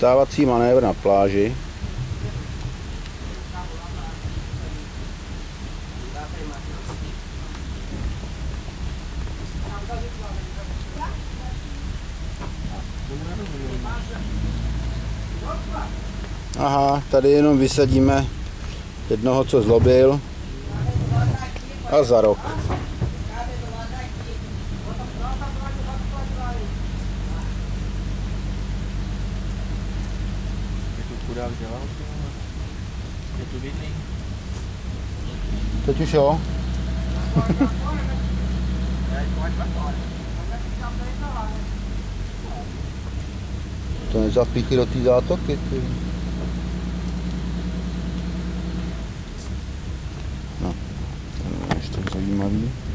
Stávací manévr na pláži. Aha, tady jenom vysadíme jednoho, co zlobil. A za rok. Chudák dělal? Je tu vidný? Teď už jo. To nezapíchy do té zátoky. Ty. No, to je zajímavý.